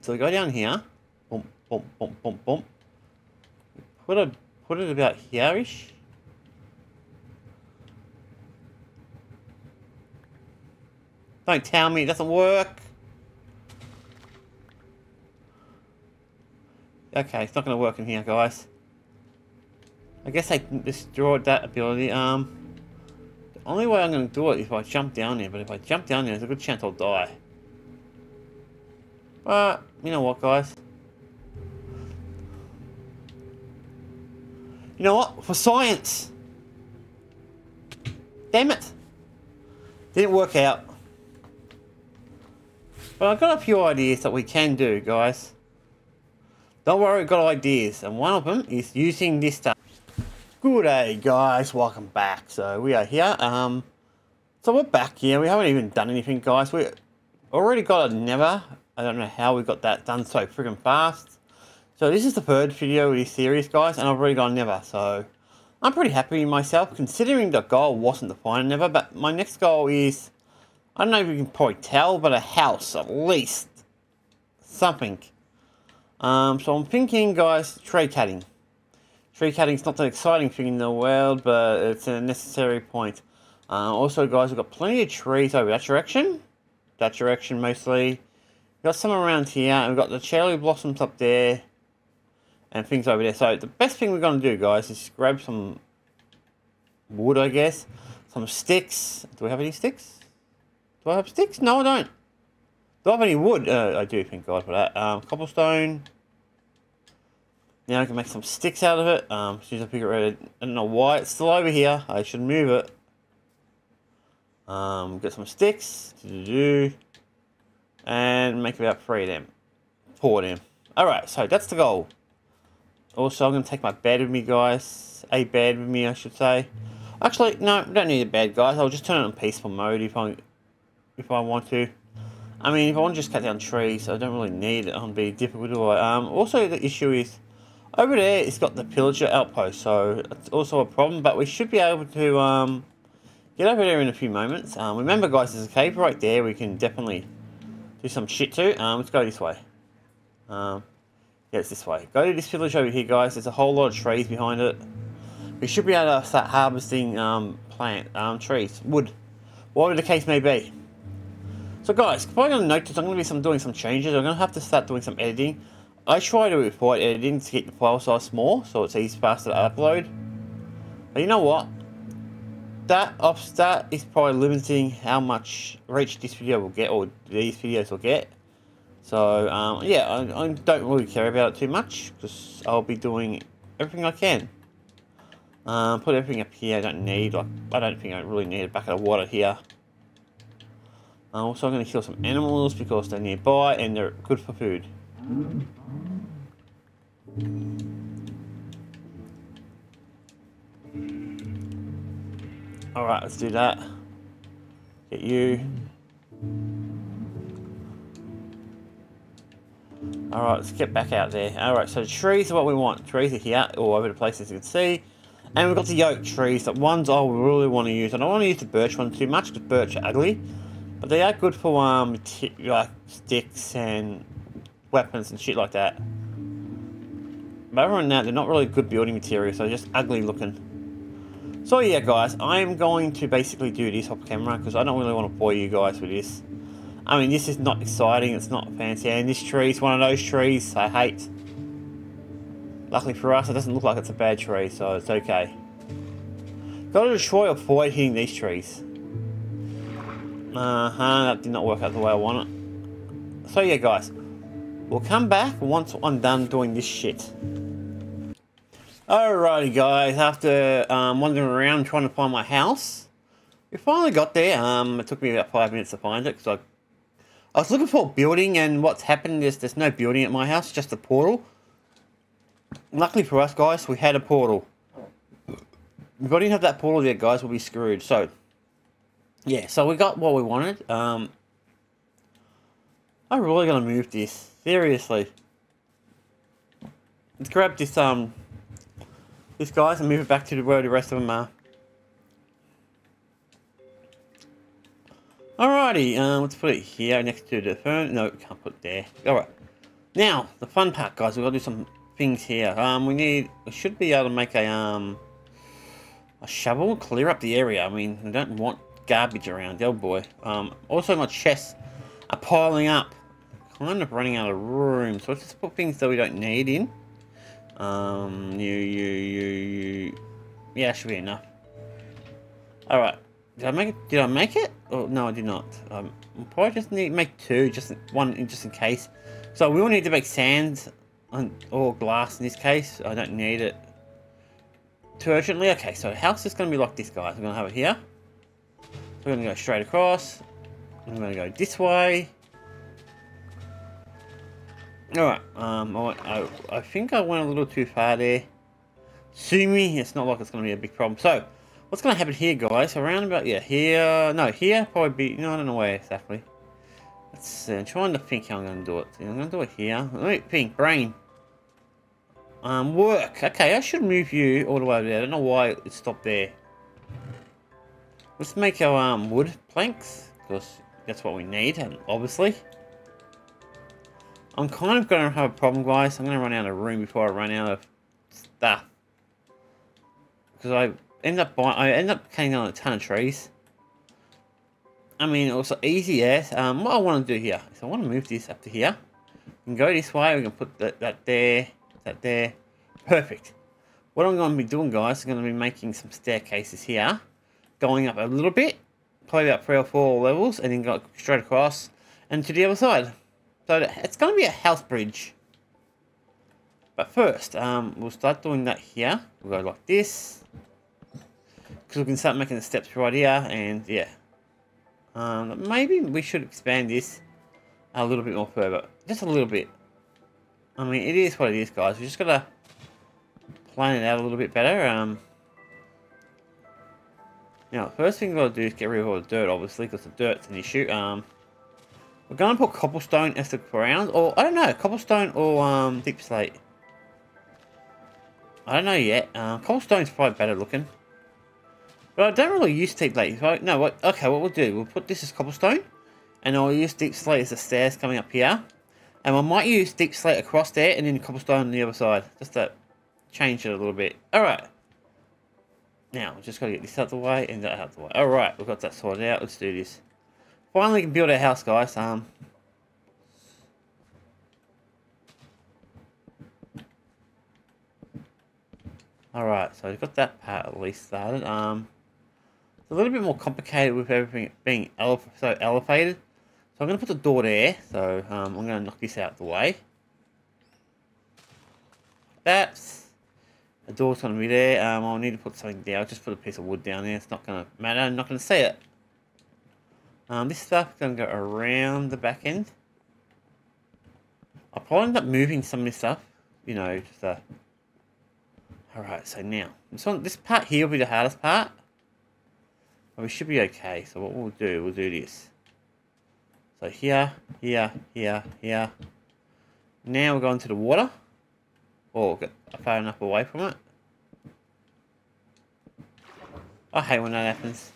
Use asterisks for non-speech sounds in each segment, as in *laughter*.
So we go down here. Boom, boom, boom, boom, boom. Put it, put it about here-ish. Don't tell me it doesn't work. Okay, it's not going to work in here, guys. I guess I destroyed that ability. Um, the only way I'm going to do it is if I jump down there, but if I jump down there, there's a good chance I'll die. But, you know what, guys? You know what? For science! Damn it! Didn't work out. But I've got a few ideas that we can do, guys. Don't worry, I've got ideas. And one of them is using this stuff. Good day, guys. Welcome back. So we are here. Um, so we're back here. We haven't even done anything, guys. We already got a Nether. I don't know how we got that done so freaking fast. So this is the third video of this series, guys, and I've already gone Nether. So I'm pretty happy myself, considering the goal wasn't to find a Nether. But my next goal is, I don't know if you can probably tell, but a house at least. Something. Um, so I'm thinking, guys, tree cutting. Tree cutting is not the exciting thing in the world, but it's a necessary point. Uh, also, guys, we've got plenty of trees over that direction. That direction, mostly. Got some around here, and we've got the cherry blossoms up there. And things over there. So the best thing we're going to do, guys, is grab some wood, I guess. Some sticks. Do we have any sticks? Do I have sticks? No, I don't. Do I have any wood? Uh, I do, thank God for that. Um, cobblestone. Now I can make some sticks out of it. Um, as soon as I figure it out, I don't know why it's still over here. I should move it. Um, get some sticks. And make about three of them. Four of them. Alright, so that's the goal. Also, I'm going to take my bed with me, guys. A bed with me, I should say. Actually, no, don't need a bed, guys. I'll just turn it on peaceful mode if I, if I want to. I mean, if I want to just cut down trees, I don't really need it on be difficult, do I? Um, also, the issue is, over there, it's got the pillager outpost, so it's also a problem, but we should be able to um, get over there in a few moments. Um, remember, guys, there's a cave right there we can definitely do some shit to. Um, let's go this way. Um, yeah, it's this way. Go to this village over here, guys. There's a whole lot of trees behind it. We should be able to start harvesting um, plant um, trees, wood, whatever the case may be. So, guys, probably going to notice I'm going to be some doing some changes. I'm going to have to start doing some editing. I try to avoid editing to keep the file size small, so it's easy faster to upload. But you know what? That off that is probably limiting how much reach this video will get, or these videos will get. So, um, yeah, I, I, don't really care about it too much, because I'll be doing everything I can. Um, put everything up here I don't need, like, I don't think I really need a bucket of water here. Also, I'm going to kill some animals because they're nearby and they're good for food. Alright, let's do that. Get you. Alright, let's get back out there. Alright, so the trees are what we want. Trees are here, all over the place as you can see. And we've got the oak trees. That ones I really want to use. I don't want to use the birch one too much because birch are ugly. But they are good for um, like sticks and weapons and shit like that. But other than that, they're not really good building material, so they're just ugly looking. So yeah, guys, I'm going to basically do this off camera because I don't really want to bore you guys with this. I mean, this is not exciting, it's not fancy, and this tree is one of those trees I hate. Luckily for us, it doesn't look like it's a bad tree, so it's okay. Gotta destroy avoid hitting these trees. Uh-huh, that did not work out the way I want it. So yeah, guys, we'll come back once I'm done doing this shit. Alrighty, guys, after um, wandering around trying to find my house, we finally got there. Um, it took me about five minutes to find it, because I, I was looking for a building, and what's happened is there's no building at my house, just a portal. Luckily for us, guys, we had a portal. If I didn't have that portal there, guys, we'll be screwed. So, yeah, so we got what we wanted. Um, I'm really gonna move this seriously. Let's grab this um this guys and move it back to where the rest of them are. Alrighty, um, let's put it here next to the phone. No, can't put there. Alright. Now, the fun part, guys, we've got to do some things here. Um, we need, we should be able to make a, um, a shovel, clear up the area. I mean, we don't want garbage around, oh boy. Um, also my chests are piling up. Kind of running out of room, so let's just put things that we don't need in. Um, you, you, you, you. Yeah, should be enough. Alright. Did I make it? Did I make it? Oh, no, I did not. Um, probably just need to make two, just one, just in case. So we will need to make sand or glass in this case. I don't need it too urgently. Okay, so the house is going to be like this, guys. We're going to have it here. We're going to go straight across. I'm going to go this way. Alright, um, I, I, I, think I went a little too far there. Sue me, it's not like it's going to be a big problem. So, what's going to happen here, guys? Around about, yeah, here, no, here, probably be, no, I don't know where exactly. Let's see, I'm trying to think how I'm going to do it. I'm going to do it here. Me think, brain. Um, work. Okay, I should move you all the way there. I don't know why it stopped there. Let's make our um, wood planks, because that's what we need, and obviously. I'm kind of going to have a problem, guys. I'm going to run out of room before I run out of stuff. Because I end up buying, I end up cutting down a ton of trees. I mean, also easy, yes. Um, what I want to do here is I want to move this up to here. Can go this way. We can put that, that there, that there. Perfect. What I'm going to be doing, guys, I'm going to be making some staircases here. Going up a little bit. Probably about three or four levels. And then go straight across. And to the other side. So it's going to be a house bridge. But first, um, we'll start doing that here. We'll go like this. Because we can start making the steps right here. And yeah. Um, maybe we should expand this a little bit more further. Just a little bit. I mean, it is what it is, guys. We just got to plan it out a little bit better. Um, now, first thing we've got to do is get rid of all the dirt, obviously, because the dirt's an issue. Um, we're going to put cobblestone as the ground, or I don't know, cobblestone or um, deepslate. I don't know yet. Uh, cobblestone's probably better looking. But I don't really use deepslate. So, no, what, okay, what we'll do, we'll put this as cobblestone, and I'll use deepslate as the stairs coming up here. And we might use deep slate across there, and then cobblestone on the other side, just to change it a little bit. Alright. Now, just got to get this out of the way, and that out of the way. Alright, we've got that sorted out, let's do this. Finally can build our house, guys. Um, Alright, so we've got that part at least started. Um, it's a little bit more complicated with everything being elef so elevated. So I'm going to put the door there. So um, I'm going to knock this out the way. That's the door's going to be there. Um, I'll need to put something down. I'll just put a piece of wood down there. It's not going to matter. I'm not going to see it. Um, this stuff is going to go around the back end. I'll probably end up moving some of this stuff, you know, just uh... Alright, so now, this, one, this part here will be the hardest part. But we should be okay, so what we'll do, we'll do this. So here, here, here, here. Now we're going to the water. Or get far enough away from it. I hate when that happens.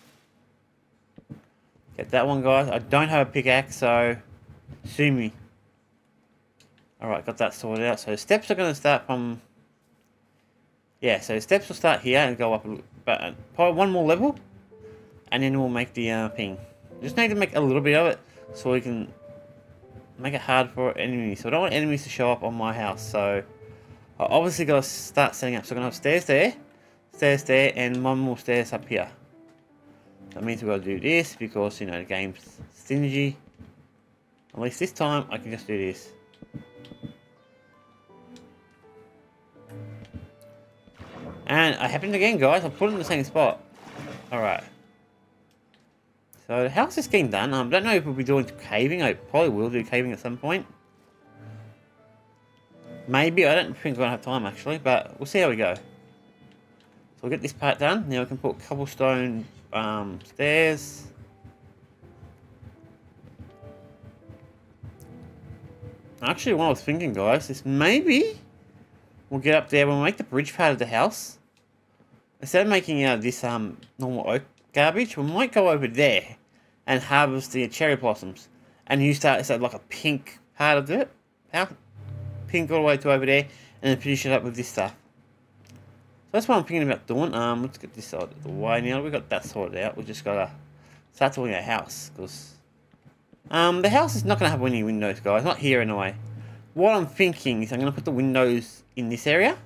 Get that one, guys. I don't have a pickaxe, so sue me. Alright, got that sorted out. So steps are going to start from... Yeah, so steps will start here and go up but uh, probably one more level. And then we'll make the uh, ping. Just need to make a little bit of it so we can make it hard for enemies. So I don't want enemies to show up on my house. So I obviously got to start setting up. So I'm going to have stairs there, stairs there, and one more stairs up here. That means we've got to do this because, you know, the game's stingy. At least this time, I can just do this. And I happened again, guys. I put it in the same spot. Alright. So, how's this getting done? I don't know if we'll be doing caving. I probably will do caving at some point. Maybe. I don't think we're going to have time, actually. But we'll see how we go. So, we'll get this part done. Now we can put cobblestone um, stairs. Actually, what I was thinking, guys, is maybe we'll get up there, we'll make the bridge part of the house. Instead of making out uh, this um normal oak garbage, we might go over there and harvest the cherry blossoms and use that as like a pink part of it. Pink all the way to over there, and then finish it up with this stuff. That's what I'm thinking about doing. Um, let's get this out of the way now. We've got that sorted out. We just gotta start doing our house, because um, the house is not gonna have any windows, guys. Not here anyway. What I'm thinking is I'm gonna put the windows in this area,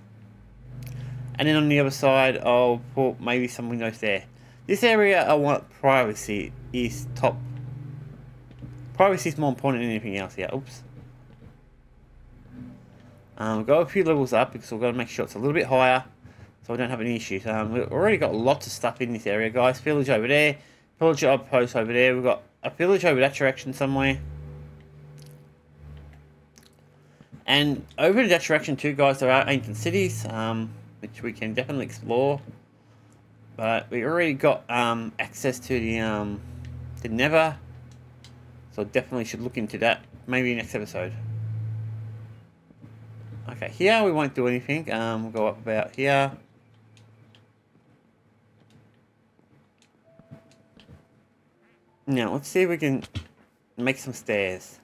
and then on the other side I'll put maybe some windows there. This area I want privacy is top. Privacy is more important than anything else. Yeah. Oops. Um, go a few levels up because we've got to make sure it's a little bit higher so we don't have any issues. Um, we've already got lots of stuff in this area, guys. Village over there, village outpost over there. We've got a village over that direction somewhere. And over in that direction too, guys, there are ancient cities, um, which we can definitely explore. But we already got um, access to the, um, the Nether, so definitely should look into that, maybe next episode. Okay, here we won't do anything. Um, we'll go up about here. Now, let's see if we can make some stairs.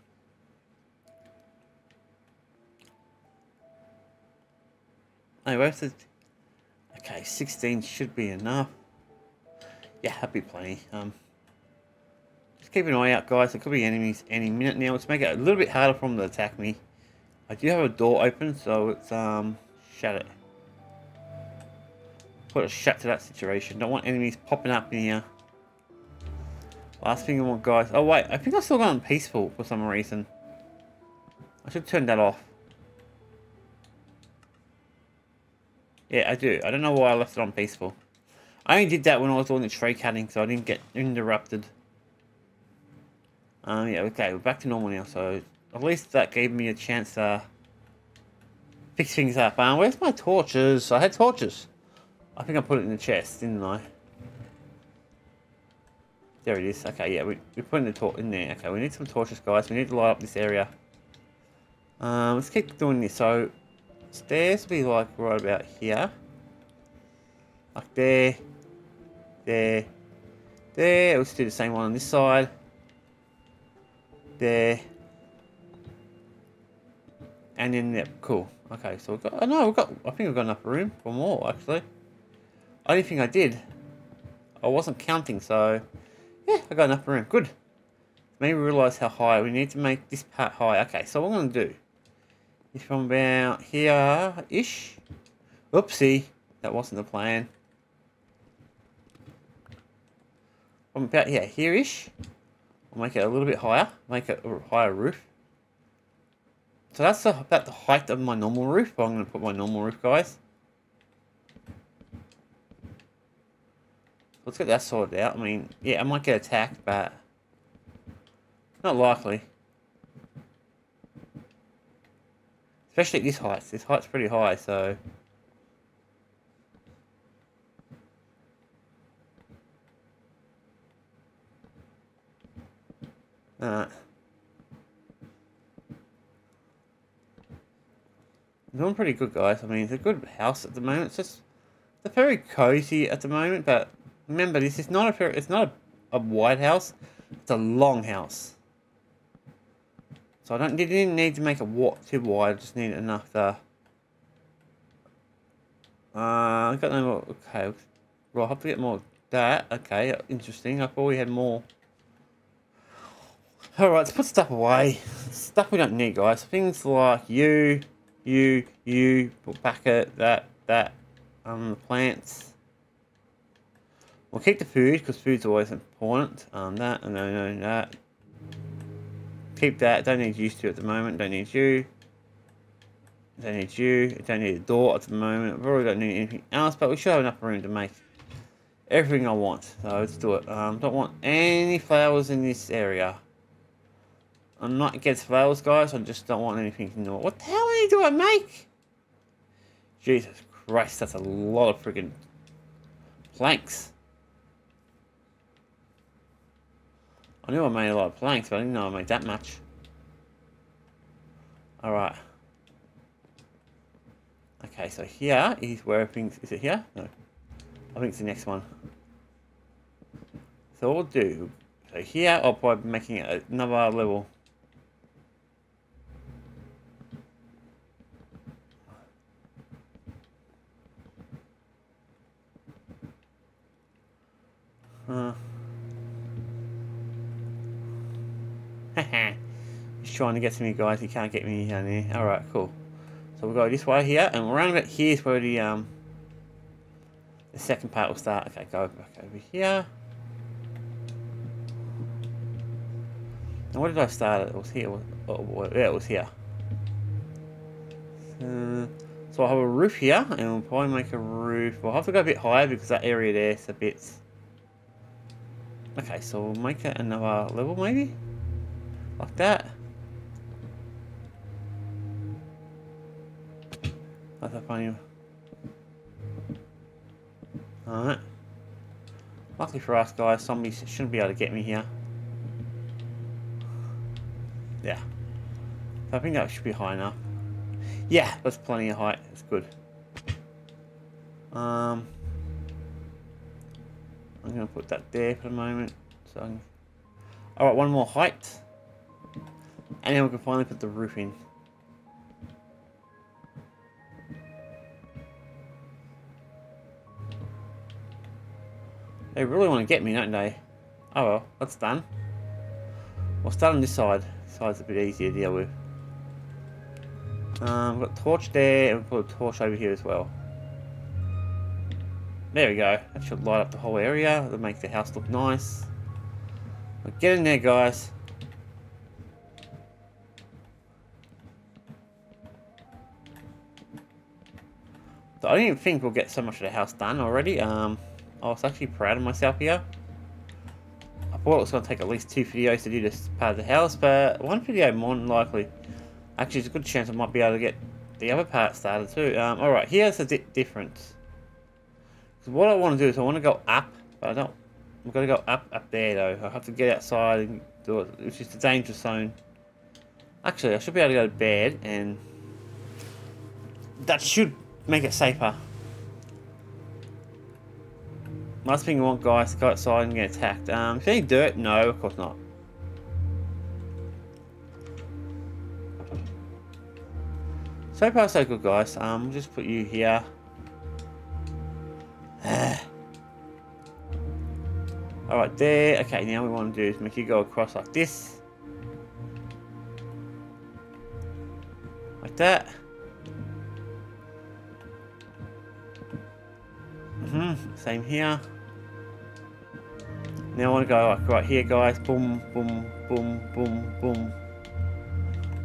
Where's the... Okay, 16 should be enough. Yeah, that'd be plenty. Um, just keep an eye out, guys. There could be enemies any minute now. Let's make it a little bit harder for them to attack me. I do have a door open, so it's um shut it. Put a shut to that situation. Don't want enemies popping up in here. Last thing I want, guys. Oh wait, I think I've still gone peaceful for some reason. I should turn that off. Yeah, I do. I don't know why I left it on peaceful. I only did that when I was doing the tree cutting, so I didn't get interrupted. Um, yeah, okay, we're back to normal now, so at least that gave me a chance to fix things up. Um, where's my torches? I had torches. I think I put it in the chest, didn't I? There it is. Okay, yeah, we, we're putting the torch in there. Okay, we need some torches, guys. We need to light up this area. Um, let's keep doing this. So, stairs will be like right about here. Like there. There. There. Let's do the same one on this side. There. And then, yep, cool. Okay, so we've got, oh no, we've got, I think we've got enough room for more, actually. I didn't think I did. I wasn't counting, so, yeah, I got enough room. Good. Maybe realize how high, we need to make this part high. Okay, so what I'm going to do is from about here-ish. Oopsie, that wasn't the plan. From about, yeah, here-ish. I'll make it a little bit higher, make it a higher roof. So that's about the height of my normal roof. I'm going to put my normal roof, guys. Let's get that sorted out. I mean, yeah, I might get attacked, but not likely. Especially at this height. This height's pretty high, so... Alright. doing pretty good, guys. I mean, it's a good house at the moment. It's just They're very cozy at the moment, but remember, this is not a it's not a, a wide house. It's a long house. So I don't didn't need to make a it too wide. I just need enough to. Uh, I got no more. Okay, well, I have to get more. That okay, interesting. I thought we had more. All right, let's put stuff away. Stuff we don't need, guys. Things like you, you, you, put back at that, that, um, the plants. We'll keep the food, because food's always important. Um, that, and no, no, that. Keep that, don't need used to at the moment, don't need you. Don't need you, don't need a door at the moment. We really don't need anything else, but we should have enough room to make everything I want. So let's do it. Um, don't want any flowers in this area. I'm not against flowers, guys. I just don't want anything to know. What the hell many do I make? Jesus Christ, that's a lot of freaking planks. I knew I made a lot of planks, but I didn't know I made that much. Alright. Okay, so here is where things... Is it here? No. I think it's the next one. So what I'll do... So here, I'll probably be making another level. Huh. *laughs* He's trying to get to me, guys. He can't get me down here. Alright, cool. So we'll go this way here, and around about here is where the, um, the second part will start. Okay, go back over here. And what did I start? It was here. Oh, yeah, it was here. Uh, so I'll have a roof here, and we'll probably make a roof. We'll have to go a bit higher because that area there is a bit... Okay, so we'll make it another level maybe? Like that. That's a funny Alright. Luckily for us guys, zombies shouldn't be able to get me here. Yeah. I think that should be high enough. Yeah, that's plenty of height. That's good. Um, I'm going to put that there for a moment. So, all right, one more height, and then we can finally put the roof in. They really want to get me, don't they? Oh well, that's done. We'll start on this side. This side's a bit easier to deal with. Um, we've got torch there, and we've put a torch over here as well. There we go. That should light up the whole area. That'll make the house look nice. But get in there, guys. So I didn't even think we'll get so much of the house done already. Um, I was actually proud of myself here. I thought it was going to take at least two videos to do this part of the house, but one video more than likely Actually, there's a good chance I might be able to get the other part started too. Um, Alright, here's the di difference. what I want to do is I want to go up, but I don't... I'm going to go up up there though. I have to get outside and do it, which is the danger zone. Actually, I should be able to go to bed and... That should make it safer. Last thing I want guys to go outside and get attacked. Um, is any dirt? No, of course not. So far so good guys. Um, just put you here. *sighs* Alright, there. Okay, now we want to do is make you go across like this. Like that. Mm hmm Same here. Now I want to go like right here, guys. Boom, boom, boom, boom, boom.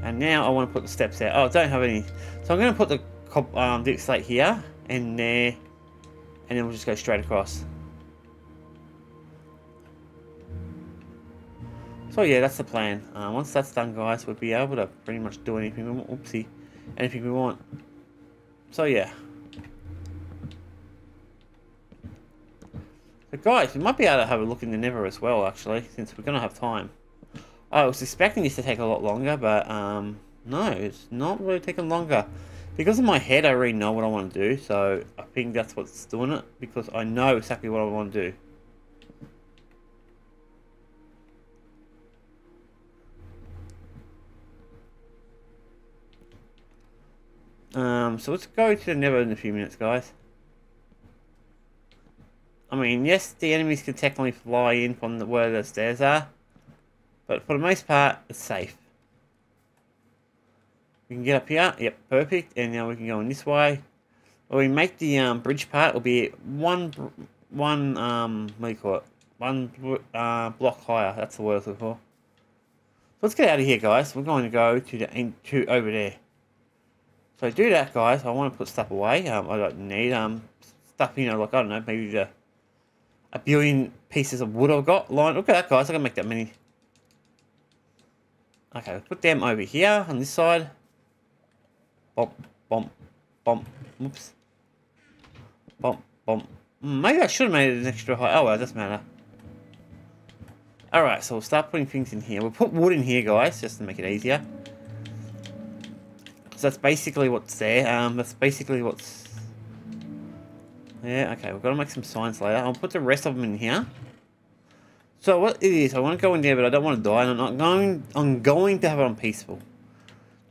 And now I want to put the steps there. Oh, I don't have any. So I'm going to put the um, slate here and there. And then we'll just go straight across. So yeah, that's the plan. Uh, once that's done, guys, we'll be able to pretty much do anything we want. Oopsie. Anything we want. So yeah. But guys, we might be able to have a look in the Nether as well, actually, since we're going to have time. I was expecting this to take a lot longer, but um, no, it's not really taking longer. Because in my head, I already know what I want to do, so I think that's what's doing it, because I know exactly what I want to do. Um, so let's go to the Nether in a few minutes, guys. I mean, yes, the enemies can technically fly in from where the stairs are, but for the most part, it's safe. We can get up here. Yep, perfect. And now we can go in this way. When we make the um, bridge part, it'll be one, one um, what do you call it? One uh, block higher. That's the word I was for. Let's get out of here, guys. We're going to go to the to over there. So do that, guys, I want to put stuff away. Um, I don't need um stuff, you know, like I don't know, maybe the a billion pieces of wood I've got lined. Look at that, guys. I can make that many. Okay, put them over here on this side. Bump, bump, bump. Oops. Bump, bump. Hmm, maybe I should have made it an extra high. Oh well, it doesn't matter. Alright, so we'll start putting things in here. We'll put wood in here, guys, just to make it easier. So that's basically what's there. Um, that's basically what's... Yeah, okay, we've got to make some signs later. I'll put the rest of them in here. So what it is, I want to go in there, but I don't want to die. and I'm not going. I'm going to have it on peaceful,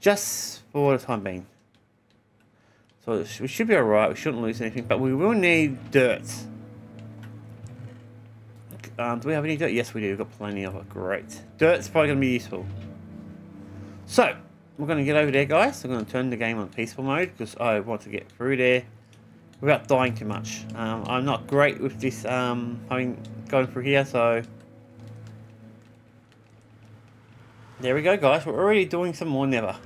just for the time being. So we should be alright. We shouldn't lose anything, but we will need dirt. Um, do we have any dirt? Yes, we do. We've got plenty of it. Great. Dirt's probably going to be useful. So, we're going to get over there, guys. I'm going to turn the game on peaceful mode because I want to get through there without dying too much. Um, I'm not great with this, um, having going through here, so... There we go, guys. We're already doing some more Nether.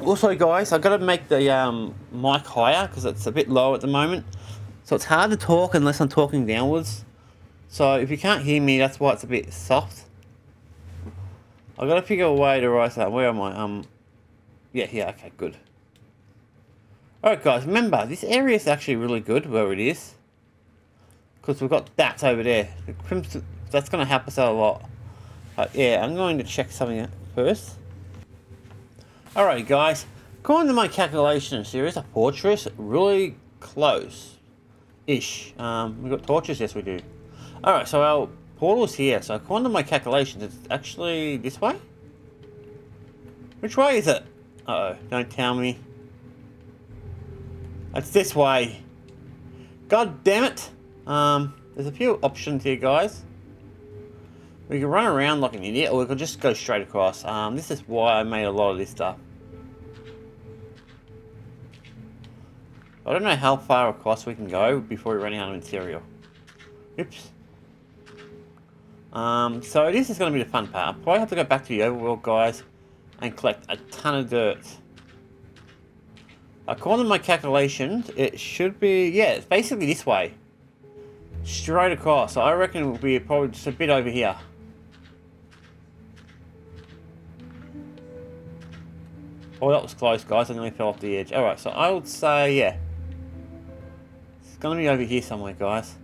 Also, guys, I've got to make the um, mic higher because it's a bit low at the moment. So it's hard to talk unless I'm talking downwards. So if you can't hear me, that's why it's a bit soft. I've got to figure a way to rise that. Where am I? Um, yeah, yeah, okay, good. Alright guys, remember, this area is actually really good where it is. Because we've got that over there. The crimson, that's going to help us out a lot. But yeah, I'm going to check something first. Alright guys, according to my calculations, there is a fortress really close-ish. Um, we've got torches, yes we do. Alright, so our portal's here. So according to my calculations, it's actually this way? Which way is it? Uh oh don't tell me. It's this way. God damn it. Um, there's a few options here, guys. We can run around like an idiot, or we could just go straight across. Um, this is why I made a lot of this stuff. I don't know how far across we can go before we run out of material. Oops. Um, so this is going to be the fun part. Probably have to go back to the overworld, guys, and collect a ton of dirt. According to my calculations, it should be, yeah, it's basically this way. Straight across. I reckon it will be probably just a bit over here. Oh, that was close, guys. I nearly fell off the edge. Alright, so I would say, yeah. It's going to be over here somewhere, guys.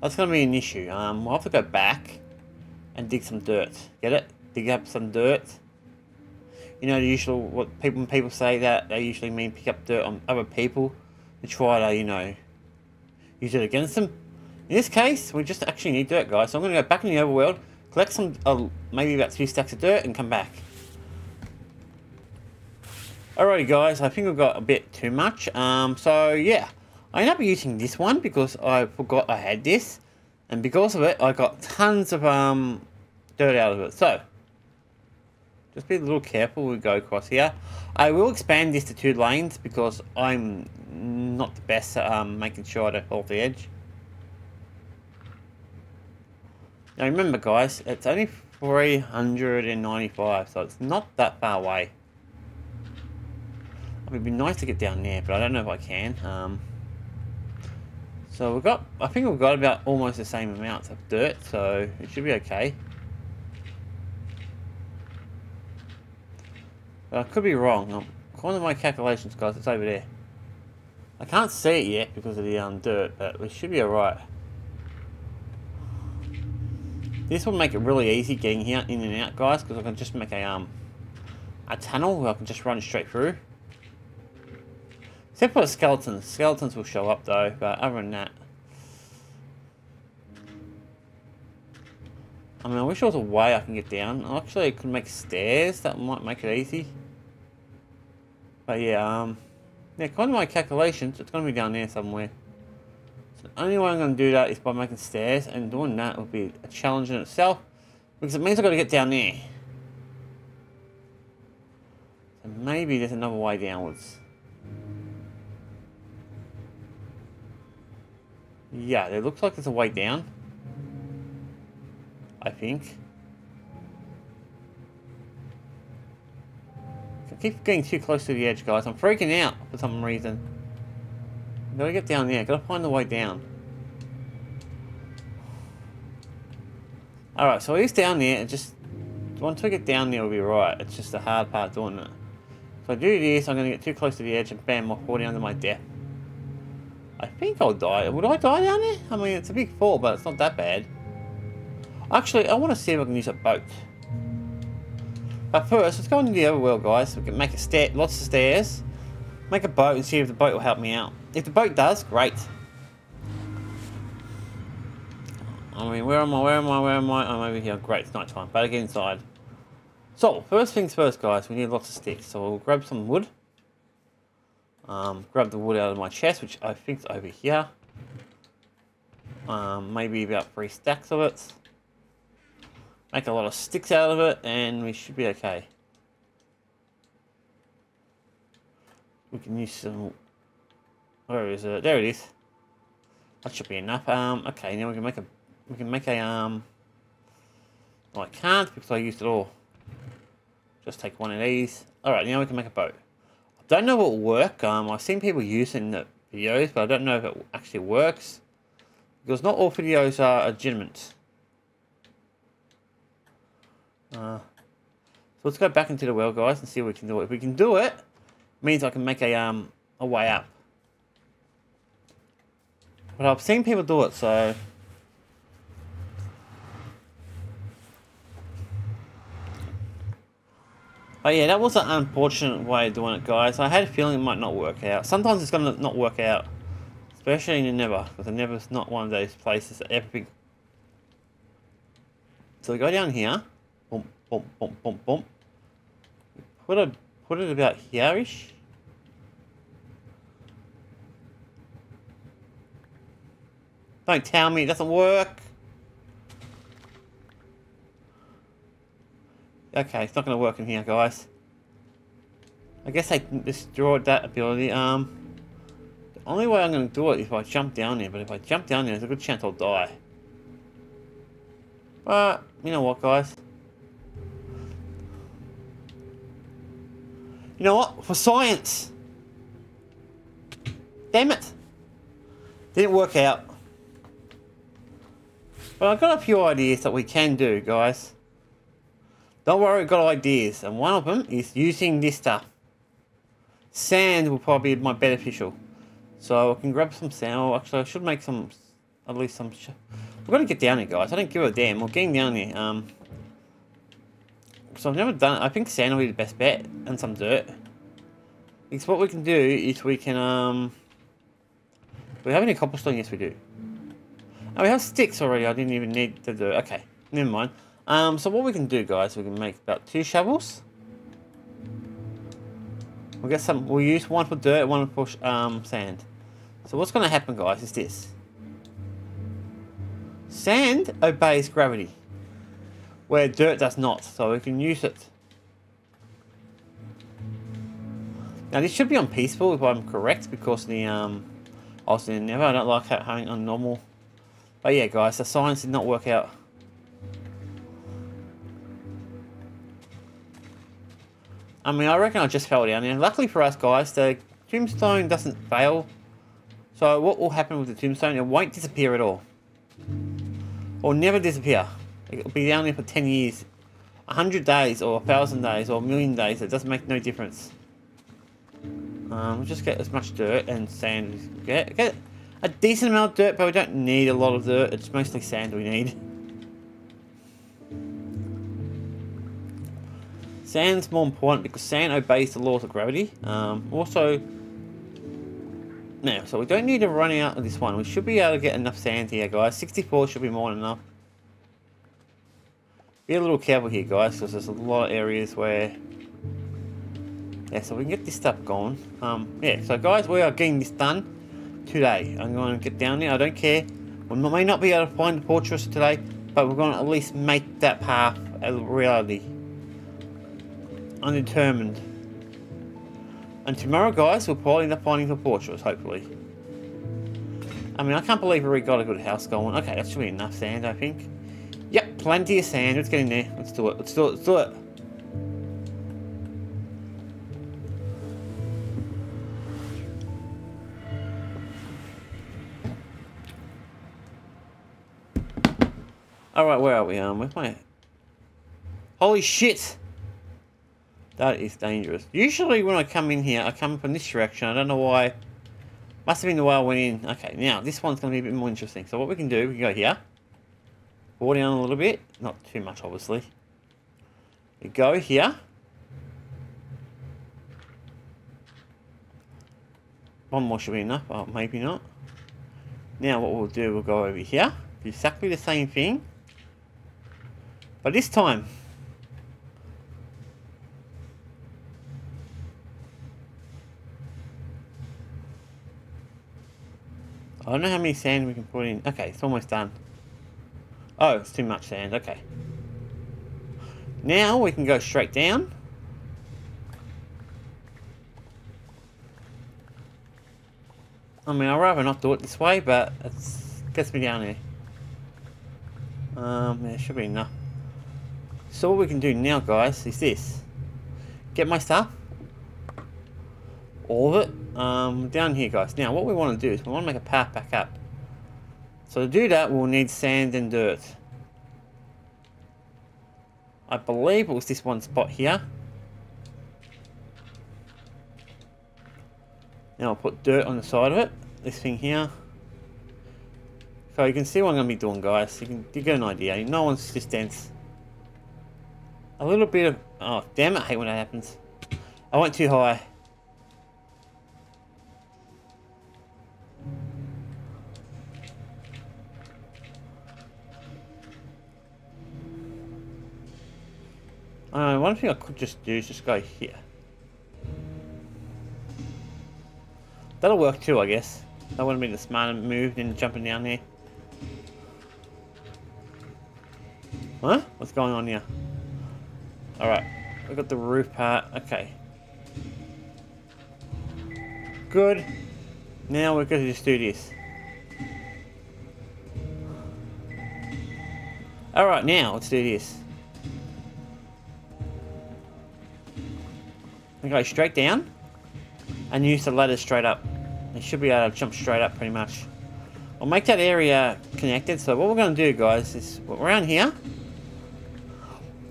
That's going to be an issue. Um, we'll have to go back and dig some dirt. Get it? Dig up some dirt. You know, the usual, what people when people say that, they usually mean pick up dirt on other people to try to, you know, use it against them. In this case, we just actually need dirt, guys. So I'm going to go back in the overworld, collect some, uh, maybe about two stacks of dirt, and come back. Alrighty, guys. I think we've got a bit too much. Um, so yeah. I ended up using this one because I forgot I had this. And because of it, I got tons of um, dirt out of it. So, just be a little careful we go across here. I will expand this to two lanes because I'm not the best at um, making sure I don't fall off the edge. Now remember guys, it's only 395, so it's not that far away. It would be nice to get down there, but I don't know if I can. Um, so we've got, I think we've got about almost the same amounts of dirt, so it should be okay. But I could be wrong. According to my calculations, guys, it's over there. I can't see it yet because of the um, dirt, but we should be alright. This will make it really easy getting here in and out, guys, because I can just make a um a tunnel where I can just run straight through. Except for the skeletons. Skeletons will show up though, but other than that. I mean, I wish there was a way I can get down. Actually, I could make stairs. That might make it easy. But yeah, um... Yeah, according to my calculations, it's going to be down there somewhere. So the only way I'm going to do that is by making stairs, and doing that will be a challenge in itself. Because it means I've got to get down there. So maybe there's another way downwards. Yeah, it looks like there's a way down. I think. I keep getting too close to the edge, guys. I'm freaking out for some reason. Gotta get down there. Gotta find the way down. Alright, so he's down there. and just... Once I get down there, we'll be right. It's just the hard part doing it. If I do this, I'm gonna get too close to the edge and bam, I'll to my death. I think I'll die. Would I die down there? I mean, it's a big fall, but it's not that bad. Actually, I want to see if I can use a boat. But first, let's go into the overworld, guys. We can make a stair, lots of stairs. Make a boat and see if the boat will help me out. If the boat does, great. I mean, where am I? Where am I? Where am I? I'm over here. Great, it's night time. Better get inside. So, first things first, guys. We need lots of sticks. So we'll grab some wood. Um, grab the wood out of my chest, which I think's over here. Um, maybe about three stacks of it. Make a lot of sticks out of it, and we should be okay. We can use some... Where is it? There it is. That should be enough. Um, okay, now we can make a... We can make a, um... Well, I can't because I used it all. Just take one of these. Alright, now we can make a boat. I don't know what will work. Um, I've seen people using the videos, but I don't know if it actually works. Because not all videos are legitimate. Uh, so let's go back into the well, guys, and see if we can do it. If we can do it, it means I can make a um a way up. But I've seen people do it, so Oh yeah, that was an unfortunate way of doing it, guys. I had a feeling it might not work out. Sometimes it's going to not work out. Especially in the Nether, because the Nether's not one of those places that ever big. So we go down here. Boom, boom, boom, boom. Put it, put it about here-ish. Don't tell me it doesn't work. Okay, it's not going to work in here, guys. I guess I destroyed that ability. Um, the only way I'm going to do it is if I jump down there, but if I jump down there, there's a good chance I'll die. But, you know what, guys? You know what? For science! Damn it! Didn't work out. But I've got a few ideas that we can do, guys. Don't worry, I've got ideas. And one of them is using this stuff. Sand will probably be my beneficial. So I can grab some sand. Oh, actually, I should make some, at least some... We're going to get down here, guys. I don't give a damn. We're getting down here. Um, so I've never done it. I think sand will be the best bet. And some dirt. Because what we can do is we can... um. Do we have any cobblestone? Yes, we do. Oh, we have sticks already. I didn't even need to do it. Okay, never mind. Um, so what we can do, guys, we can make about two shovels. We'll get some. We'll use one for dirt, one for um, sand. So what's going to happen, guys, is this. Sand obeys gravity, where dirt does not. So we can use it. Now this should be on peaceful if I'm correct, because the um, I was in Nether. I don't like having on normal. But yeah, guys, the science did not work out. I mean, I reckon I just fell down there. Luckily for us, guys, the tombstone doesn't fail. So what will happen with the tombstone? It won't disappear at all. Or never disappear. It'll be down there for 10 years. 100 days, or 1,000 days, or a million days. It doesn't make no difference. Um, we'll just get as much dirt and sand as we get. Get a decent amount of dirt, but we don't need a lot of dirt. It's mostly sand we need. Sand's more important because sand obeys the laws of gravity. Um, also, now, so we don't need to run out of this one. We should be able to get enough sand here, guys. 64 should be more than enough. Be a little careful here, guys, because there's a lot of areas where... Yeah, so we can get this stuff going. Um, yeah, so guys, we are getting this done today. I'm going to get down there. I don't care. We may not be able to find the fortress today, but we're going to at least make that path a reality undetermined. And tomorrow, guys, we'll probably end up finding the fortress, hopefully. I mean, I can't believe we got a good house going. Okay, that should be enough sand, I think. Plenty of sand. Let's get in there. Let's do it. Let's do it. Let's do it. Alright, where are we? Um, where's my... Holy shit! That is dangerous. Usually when I come in here, I come from this direction. I don't know why. Must have been the way I went in. Okay, now this one's going to be a bit more interesting. So what we can do, we can go here. Pull down a little bit. Not too much, obviously. We go here. One more should be enough. Oh, maybe not. Now what we'll do, we'll go over here. Do exactly the same thing. But this time, I don't know how many sand we can put in. Okay, it's almost done. Oh, it's too much sand. Okay. Now we can go straight down. I mean, I'd rather not do it this way, but it gets me down here. Um, there should be enough. So what we can do now, guys, is this. Get my stuff. All of it. Um, down here, guys. Now, what we want to do is we want to make a path back up. So to do that, we'll need sand and dirt. I believe it was this one spot here. Now I'll put dirt on the side of it. This thing here. So you can see what I'm going to be doing, guys. You can you get an idea. No one's just dense. A little bit of... Oh, damn it. I hate when that happens. I went too high. Thing I could just do is just go here. That'll work too, I guess. That wouldn't be the smarter move than jumping down there. Huh? What's going on here? Alright. We got the roof part. Okay. Good. Now we're going to just do this. Alright, now let's do this. Go straight down and use the ladder straight up. You should be able to jump straight up pretty much. I'll make that area connected. So what we're going to do, guys, is around here.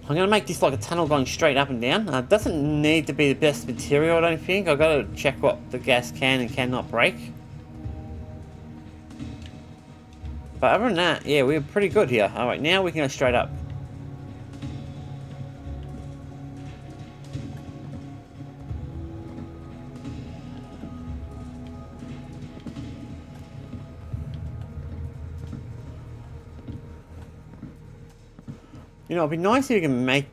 I'm going to make this like a tunnel going straight up and down. Uh, it doesn't need to be the best material, I don't think. I've got to check what the ghast can and cannot break. But other than that, yeah, we're pretty good here. Alright, now we can go straight up. You know, it'd be nice if you can make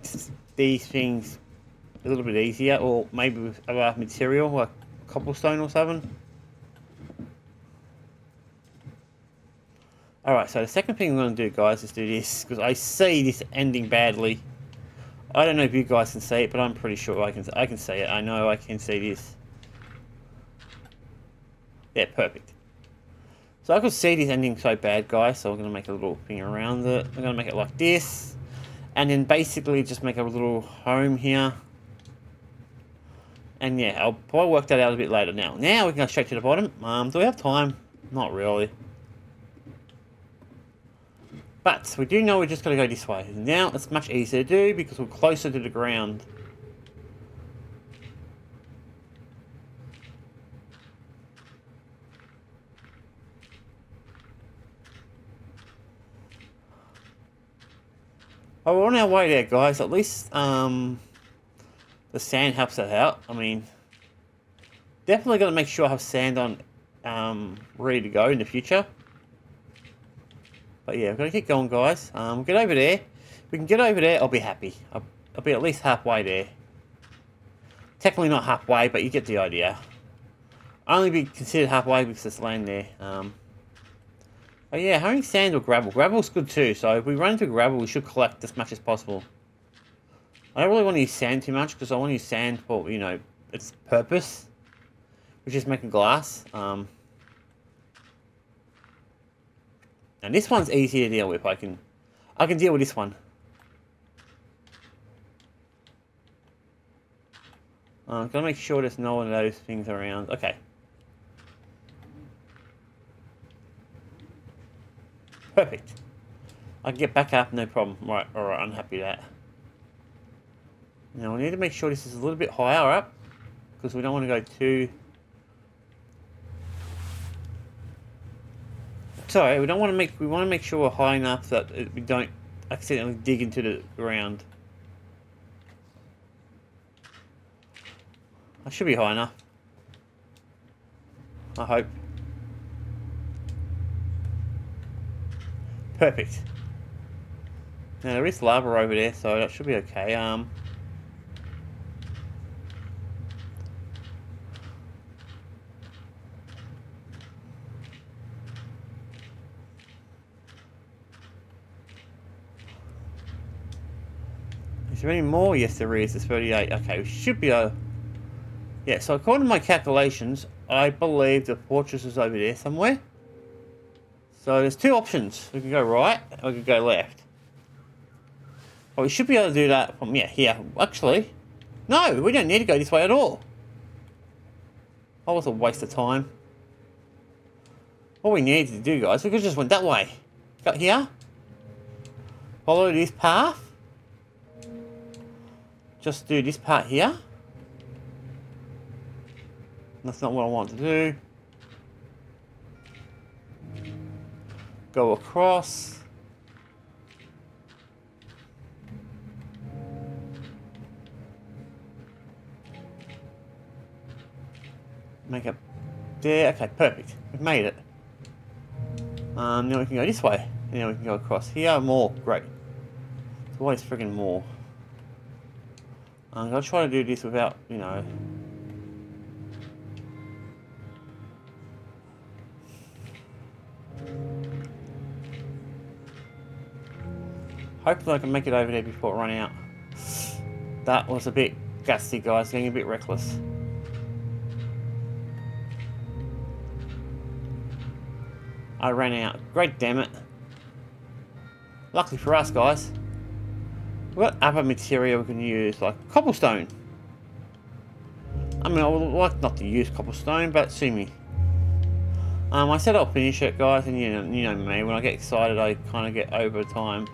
these things a little bit easier, or maybe with other material, like cobblestone or something. Alright, so the second thing I'm going to do, guys, is do this, because I see this ending badly. I don't know if you guys can see it, but I'm pretty sure I can I can see it. I know I can see this. Yeah, perfect. So I could see this ending so bad, guys, so I'm going to make a little thing around it. I'm going to make it like this. And then basically just make a little home here. And yeah, I'll probably work that out a bit later now. Now we can go straight to the bottom. Um, do we have time? Not really. But we do know we're just going to go this way. Now it's much easier to do because we're closer to the ground. We're on our way there, guys. At least um, the sand helps that out. I mean, definitely going to make sure I have sand on um, ready to go in the future. But yeah, we're going to keep going, guys. Um, get over there. If we can get over there, I'll be happy. I'll, I'll be at least halfway there. Technically not halfway, but you get the idea. I'll only be considered halfway because there's land there. Um, Oh yeah, having sand or gravel. Gravel's good too, so if we run into gravel, we should collect as much as possible. I don't really want to use sand too much, because I want to use sand for, you know, its purpose. Which is making glass. Um, and this one's easy to deal with. I can, I can deal with this one. Uh, gotta make sure there's no one of those things around. Okay. Perfect. I can get back up, no problem. Right, alright, I'm happy with that. Now we need to make sure this is a little bit higher up, because we don't want to go too... Sorry, we don't want to make, we want to make sure we're high enough that we don't accidentally dig into the ground. I should be high enough. I hope. Perfect. Now there is lava over there, so that should be okay. Um, Is there any more? Yes, there is. It's 38. Okay, we should be a... Yeah, so according to my calculations, I believe the fortress is over there somewhere. So there's two options. We can go right, or we can go left. Well, we should be able to do that from, yeah, here. Actually, no, we don't need to go this way at all. That was a waste of time. What we need to do, guys, we could just went that way. Got here. Follow this path. Just do this part here. That's not what I want to do. Go across. Make it there. Okay, perfect. We've made it. Um, now we can go this way. Now we can go across here. More. Great. There's always friggin' more. I'm going to try to do this without, you know... Hopefully I can make it over there before I run out. That was a bit gusty, guys. Getting a bit reckless. I ran out. Great damn it. Luckily for us, guys. What other material we can use? Like cobblestone. I mean, I would like not to use cobblestone, but see me. Um, I said I'll finish it, guys, and you know, you know me. When I get excited, I kind of get over time,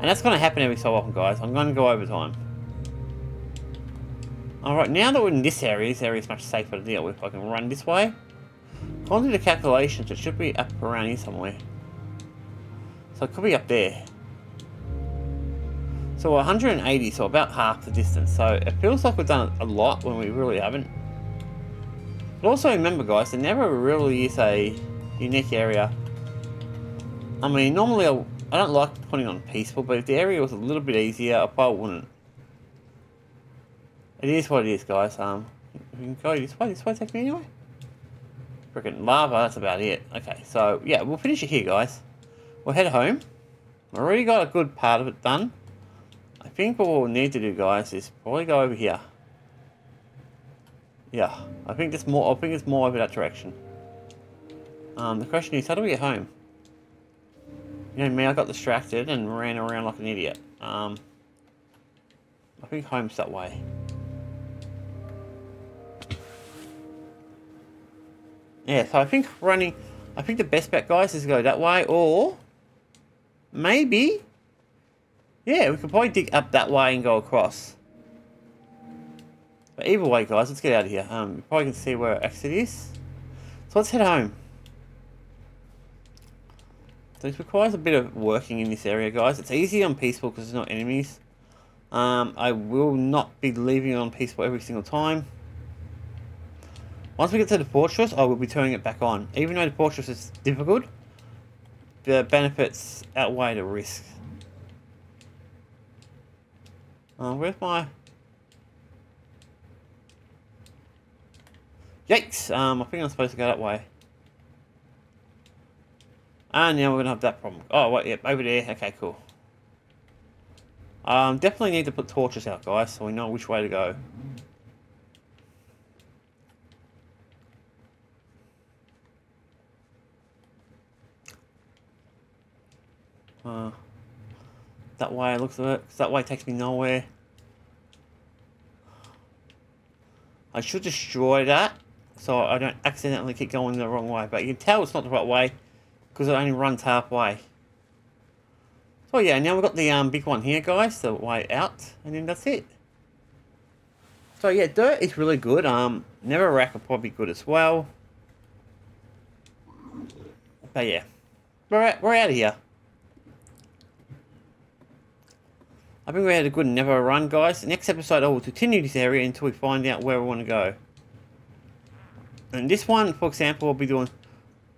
and that's going to happen every so often, guys. I'm going to go over time. All right, now that we're in this area, this area is much safer to deal with. I can run this way. According to the calculations, it should be up around here somewhere. So it could be up there. So 180, so about half the distance. So it feels like we've done a lot when we really haven't. But also remember guys, there never really is a unique area. I mean, normally I, don't like putting on peaceful, but if the area was a little bit easier, I probably wouldn't. It is what it is, guys. Um, we can go this way. This way take me anyway. Freaking lava, that's about it. Okay, so yeah, we'll finish it here, guys. We'll head home. I've already got a good part of it done. I think what we'll need to do, guys, is probably go over here. Yeah, I think it's more. I think it's more over that direction. Um, the question is, how do we get home? You know me, I got distracted and ran around like an idiot. Um, I think home's that way. Yeah, so I think running, I think the best bet, guys, is go that way, or maybe yeah, we could probably dig up that way and go across. But either way, guys, let's get out of here. Um, you probably can see where our exit is. So let's head home. So this requires a bit of working in this area, guys. It's easy on peaceful because there's not enemies. Um, I will not be leaving on peaceful every single time. Once we get to the fortress, I will be turning it back on. Even though the fortress is difficult, the benefits outweigh the risk. Uh, where's my... Yikes! Um, I think I'm supposed to go that way. And now we're gonna have that problem. Oh, wait, yep, over there. Okay, cool. Um, definitely need to put torches out, guys, so we know which way to go. Uh, that way looks at it, that way takes me nowhere. I should destroy that so I don't accidentally keep going the wrong way. But you can tell it's not the right way because it only runs halfway. So yeah, now we've got the um, big one here, guys, the way out, and then that's it. So yeah, dirt is really good. Um, Netherrack will probably be good as well. But yeah, we're, out, we're out of here. I think we had a good Nether run, guys. The next episode, I will continue this area until we find out where we want to go. And this one, for example, we'll be doing...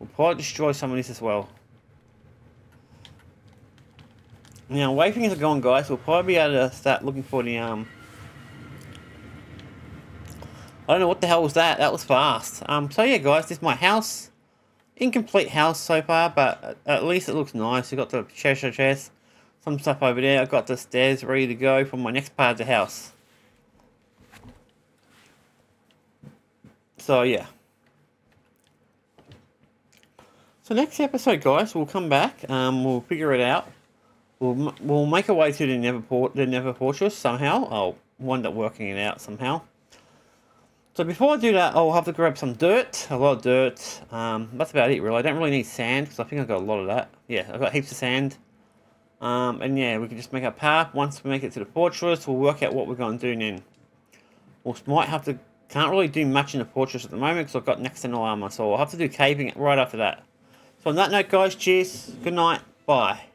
We'll probably destroy some of this as well. Now, way things are going, guys, we'll probably be able to start looking for the, um... I don't know what the hell was that. That was fast. Um, so yeah, guys, this is my house. Incomplete house so far, but at least it looks nice. We've got the treasure chest some stuff over there. I've got the stairs ready to go for my next part of the house. So, yeah. So next episode, guys, we'll come back. Um, we'll figure it out. We'll we'll make our way to the Nether port, the Nether Fortress somehow. I'll wind up working it out somehow. So before I do that, I'll have to grab some dirt, a lot of dirt. Um, that's about it, really. I don't really need sand because I think I've got a lot of that. Yeah, I've got heaps of sand. Um, and yeah, we can just make a path. Once we make it to the fortress, we'll work out what we're going to do then. we'll might have to, can't really do much in the fortress at the moment because I've got next to no armor. So I'll have to do caving right after that. So on that note, guys, cheers. Good night. Bye.